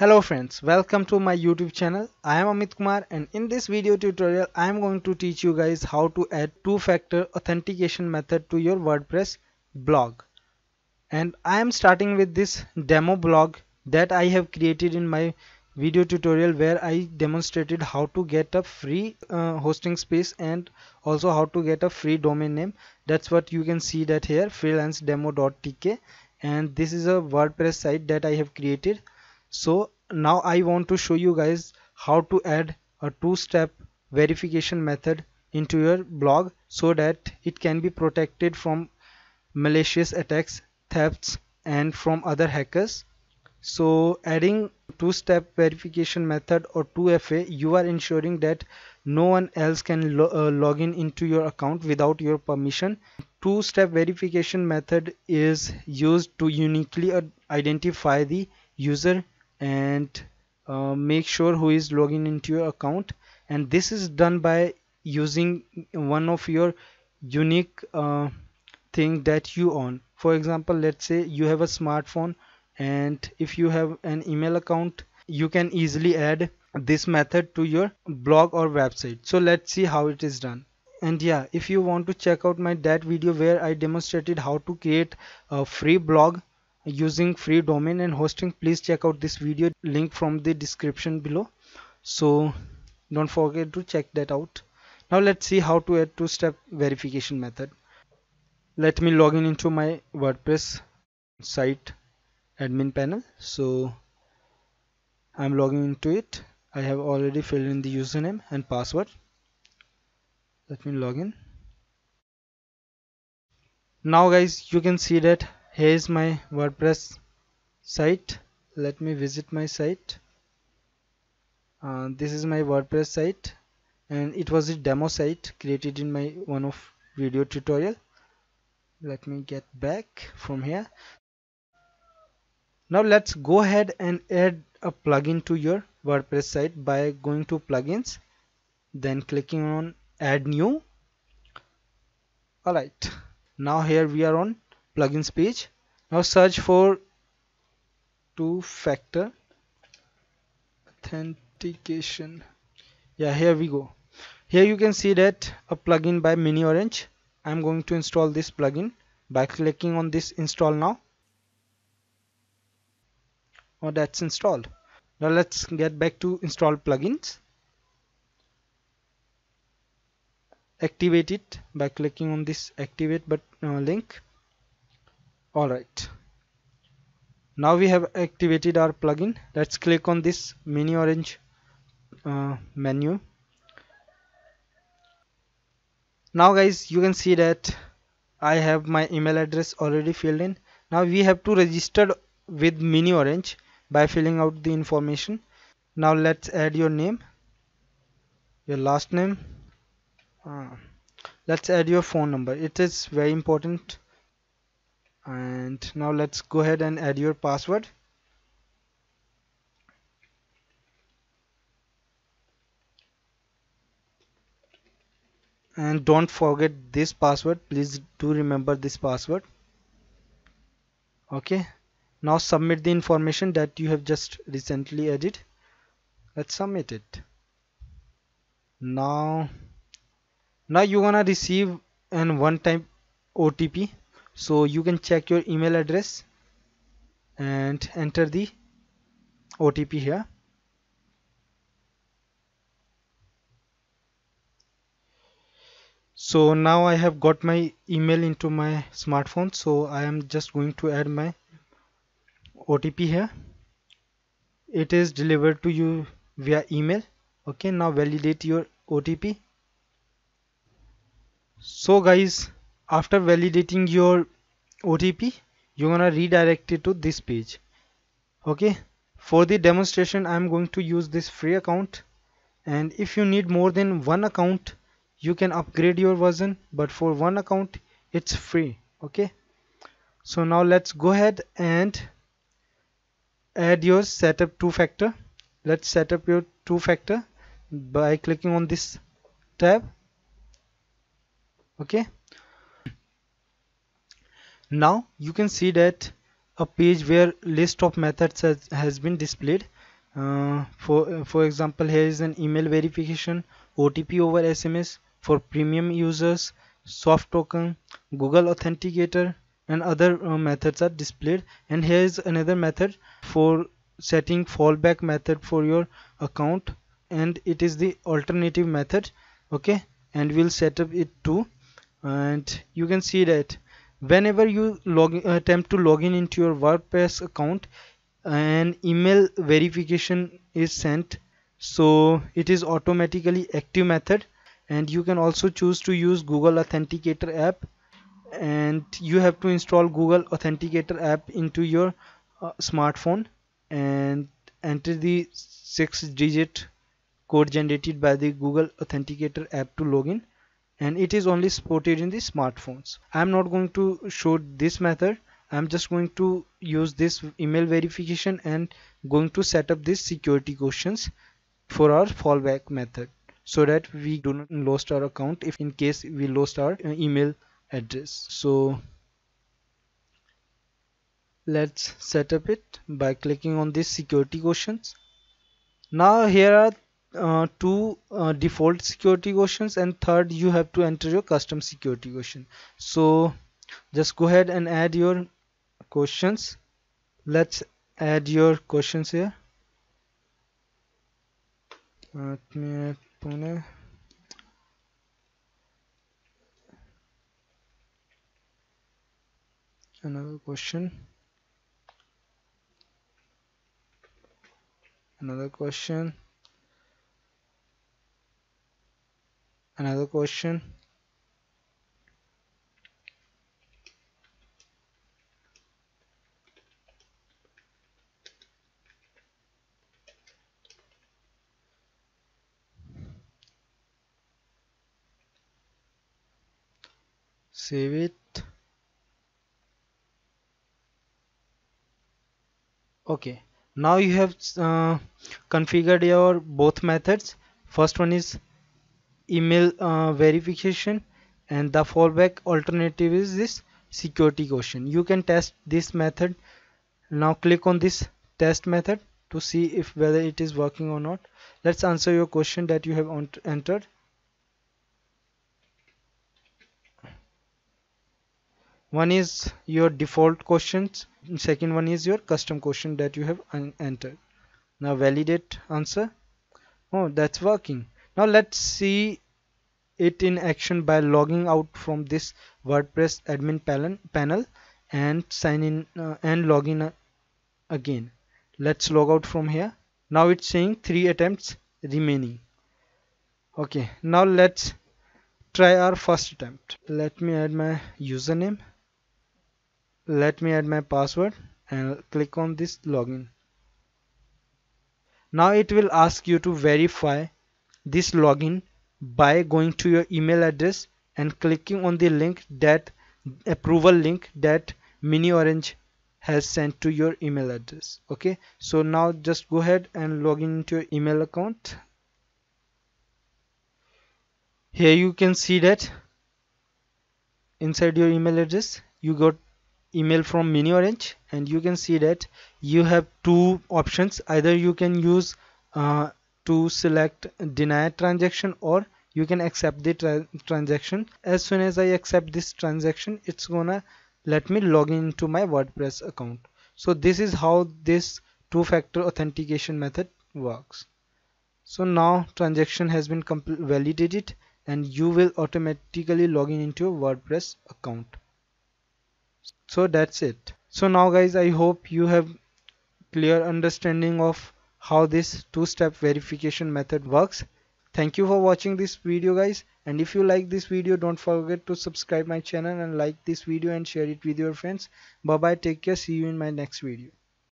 Hello friends, welcome to my YouTube channel. I am Amit Kumar and in this video tutorial I am going to teach you guys how to add two-factor authentication method to your WordPress blog. And I am starting with this demo blog that I have created in my video tutorial where I demonstrated how to get a free uh, hosting space and also how to get a free domain name. That's what you can see that here freelancedemo.tk and this is a WordPress site that I have created so now I want to show you guys how to add a two-step verification method into your blog so that it can be protected from malicious attacks thefts and from other hackers. So adding two-step verification method or 2FA you are ensuring that no one else can lo uh, log in into your account without your permission. Two-step verification method is used to uniquely identify the user and uh, make sure who is logging into your account. And this is done by using one of your unique uh, thing that you own. For example let's say you have a smartphone and if you have an email account you can easily add this method to your blog or website. So let's see how it is done. And yeah if you want to check out my that video where I demonstrated how to create a free blog using free domain and hosting please check out this video. Link from the description below. So don't forget to check that out. Now let's see how to add two-step verification method. Let me log in into my WordPress site admin panel. So I'm logging into it. I have already filled in the username and password. Let me log in. Now guys you can see that here is my WordPress site. Let me visit my site. Uh, this is my WordPress site. And it was a demo site created in my one of video tutorial. Let me get back from here. Now let's go ahead and add a plugin to your WordPress site by going to plugins then clicking on add new. Alright now here we are on plugins page now search for two-factor authentication. Yeah here we go. Here you can see that a plugin by miniOrange. I'm going to install this plugin by clicking on this install now. Oh that's installed. Now let's get back to install plugins. Activate it by clicking on this activate but uh, link alright now we have activated our plugin. Let's click on this miniOrange uh, menu. Now guys you can see that I have my email address already filled in. Now we have to register with miniOrange by filling out the information. Now let's add your name your last name. Uh, let's add your phone number. It is very important and now let's go ahead and add your password. And don't forget this password. Please do remember this password. Okay. Now submit the information that you have just recently added. Let's submit it. Now now you're gonna receive an one-time OTP so you can check your email address and enter the OTP here. So now I have got my email into my smartphone. So I am just going to add my OTP here. It is delivered to you via email. Okay now validate your OTP so guys after validating your OTP you're gonna redirect it to this page. Okay? For the demonstration I'm going to use this free account. And if you need more than one account you can upgrade your version. But for one account it's free. Okay? So now let's go ahead and add your setup two-factor. Let's set up your two-factor by clicking on this tab. Okay now you can see that a page where list of methods has, has been displayed. Uh, for for example here is an email verification OTP over SMS for premium users soft token Google Authenticator and other uh, methods are displayed. And here is another method for setting fallback method for your account. And it is the alternative method okay? And we'll set up it too. And you can see that whenever you log attempt to log in into your WordPress account an email verification is sent. So it is automatically active method and you can also choose to use Google Authenticator app and you have to install Google Authenticator app into your uh, smartphone and enter the six digit code generated by the Google Authenticator app to login and it is only supported in the smartphones. I'm not going to show this method. I'm just going to use this email verification and going to set up this security questions for our fallback method so that we do not lost our account if in case we lost our uh, email address. So let's set up it by clicking on this security questions. Now here are uh, two uh, default security questions and third you have to enter your custom security question. So just go ahead and add your questions. Let's add your questions here. Pune another question. Another question another question? Save it. Okay. Now you have uh, configured your both methods. First one is email uh, verification and the fallback alternative is this security question. You can test this method. Now click on this test method to see if whether it is working or not. Let's answer your question that you have entered. One is your default questions. Second one is your custom question that you have entered. Now validate answer. Oh that's working now let's see it in action by logging out from this WordPress admin panel and sign in uh, and log in uh, again. Let's log out from here. Now it's saying three attempts remaining. Okay now let's try our first attempt. Let me add my username. Let me add my password and click on this login. Now it will ask you to verify this login by going to your email address and clicking on the link that approval link that miniOrange has sent to your email address okay? So now just go ahead and log into your email account. Here you can see that inside your email address you got email from miniOrange and you can see that you have two options. Either you can use uh, to select deny transaction or you can accept the tra transaction. As soon as I accept this transaction it's gonna let me log into my WordPress account. So this is how this two-factor authentication method works. So now transaction has been validated and you will automatically log in into your WordPress account. So that's it. So now guys i hope you have clear understanding of how this two-step verification method works. Thank you for watching this video guys. And if you like this video don't forget to subscribe my channel and like this video and share it with your friends. Bye bye take care. See you in my next video